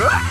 Well,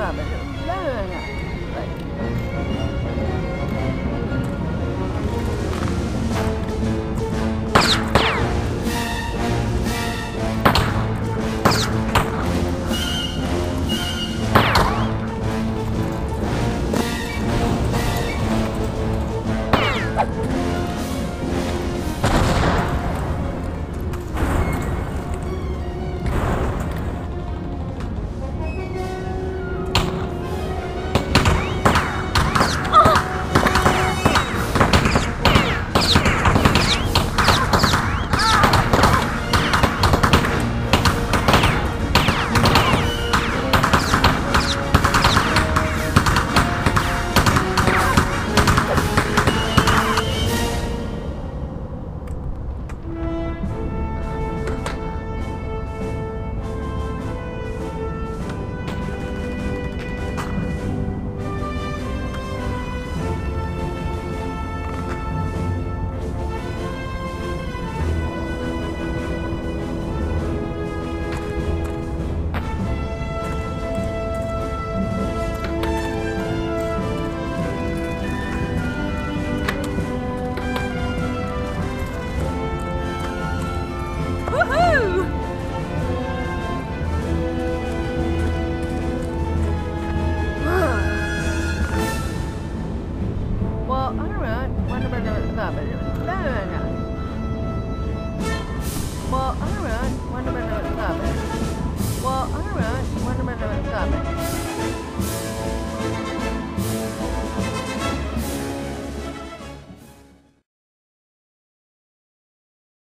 Hallelujah.